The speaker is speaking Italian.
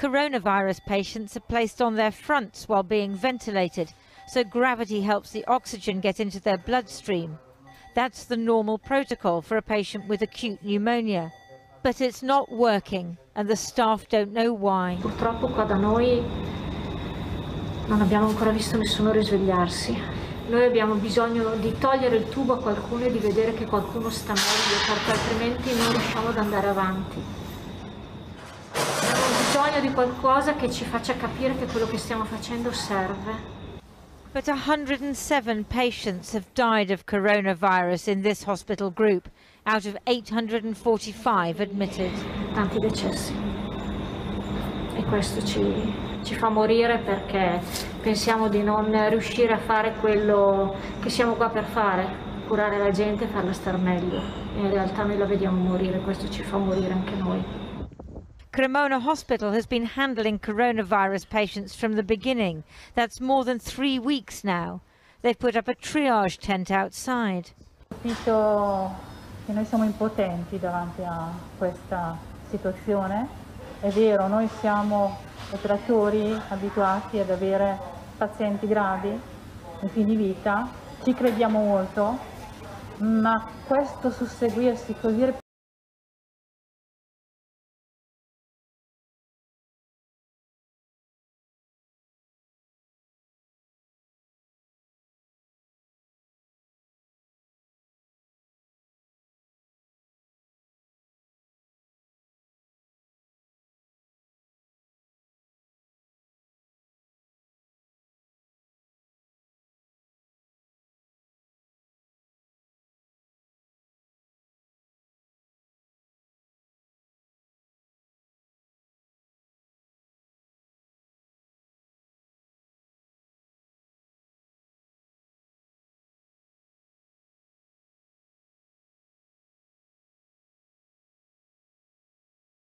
Coronavirus patients are placed on their fronts while being ventilated, so gravity helps the oxygen get into their bloodstream. That's the normal protocol for a patient with acute pneumonia. But it's not working, and the staff don't know why. Purtroppo qua da noi non abbiamo ancora visto nessuno risvegliarsi. Noi abbiamo bisogno di togliere il tubo a qualcuno e di vedere che qualcuno sta meglio, perché altrimenti non riusciamo ad andare avanti. Bisogno di qualcosa che ci faccia capire che quello che stiamo facendo serve. But 107 patients have died of coronavirus in this hospital group, out of 845 admitted. Tanti decessi. E questo ci, ci fa morire perché pensiamo di non riuscire a fare quello che siamo qua per fare, curare la gente e farla star meglio. E in realtà noi la vediamo morire, questo ci fa morire anche noi. Cremona Hospital has been handling coronavirus patients from the beginning. That's more than three weeks now. They've put up a triage tent outside. capito che noi siamo impotenti davanti a questa situazione. È vero, noi siamo operatori abituati ad avere pazienti gravi, in fin di vita, ci crediamo molto, ma questo susseguirsi così